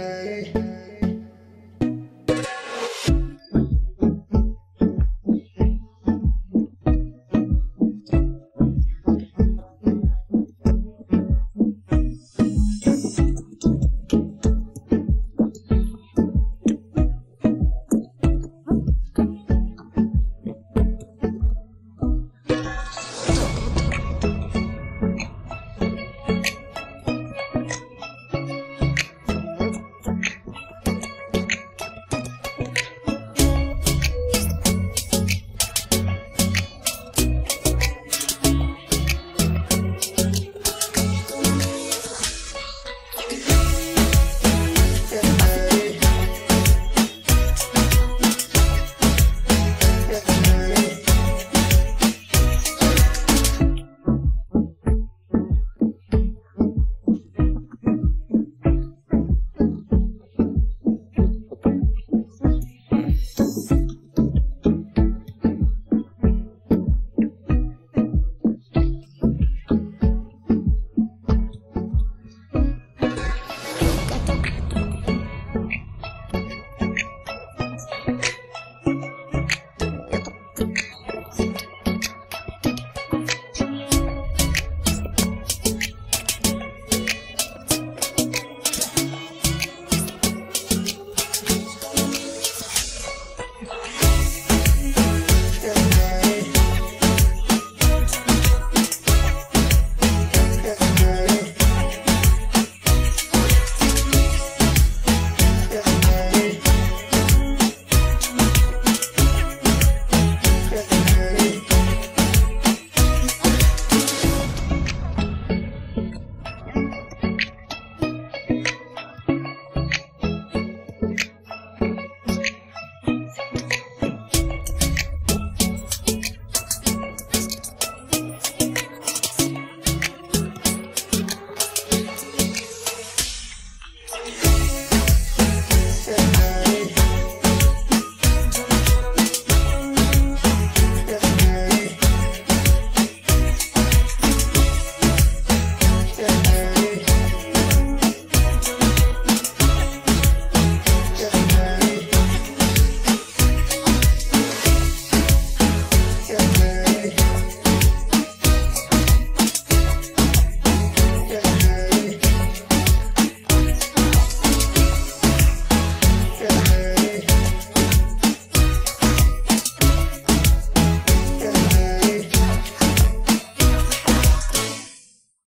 day.